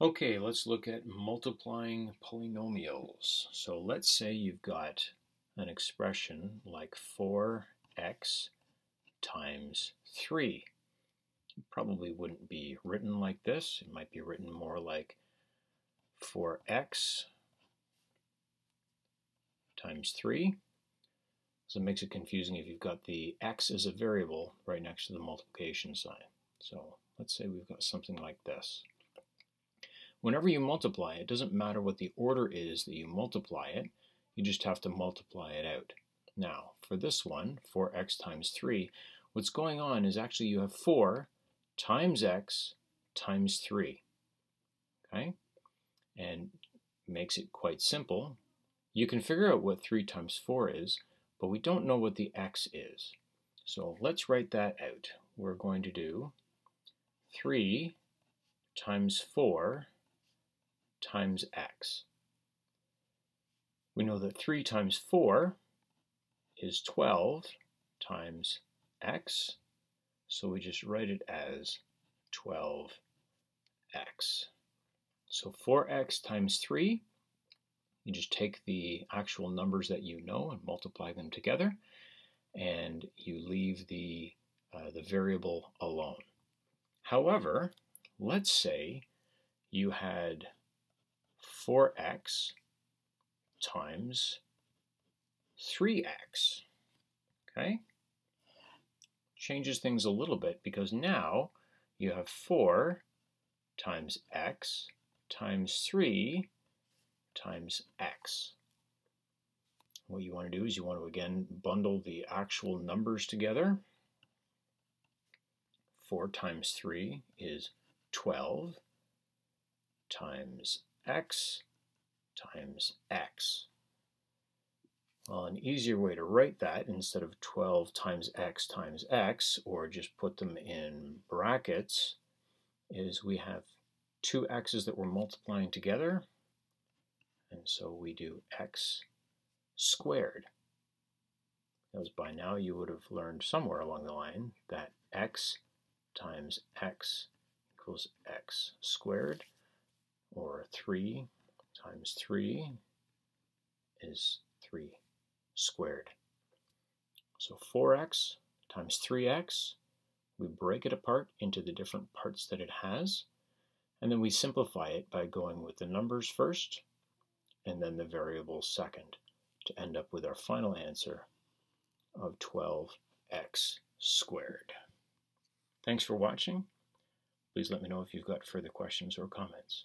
Okay, let's look at multiplying polynomials. So let's say you've got an expression like 4x times 3. It probably wouldn't be written like this. It might be written more like 4x times 3. So it makes it confusing if you've got the x as a variable right next to the multiplication sign. So let's say we've got something like this. Whenever you multiply, it doesn't matter what the order is that you multiply it, you just have to multiply it out. Now, for this one, 4x times 3, what's going on is actually you have 4 times x times 3. Okay? And makes it quite simple. You can figure out what 3 times 4 is, but we don't know what the x is. So let's write that out. We're going to do 3 times 4 times x. We know that 3 times 4 is 12 times x, so we just write it as 12x. So 4x times 3, you just take the actual numbers that you know and multiply them together, and you leave the, uh, the variable alone. However, let's say you had 4x times 3x. Okay? Changes things a little bit because now you have 4 times x times 3 times x. What you want to do is you want to again bundle the actual numbers together. 4 times 3 is 12 times x times x. Well, an easier way to write that instead of 12 times x times x, or just put them in brackets, is we have two x's that we're multiplying together, and so we do x squared. Because by now you would have learned somewhere along the line that x times x equals x squared or 3 times 3 is 3 squared. So 4x times 3x, we break it apart into the different parts that it has, and then we simplify it by going with the numbers first and then the variable second to end up with our final answer of 12x squared. Thanks for watching. Please let me know if you've got further questions or comments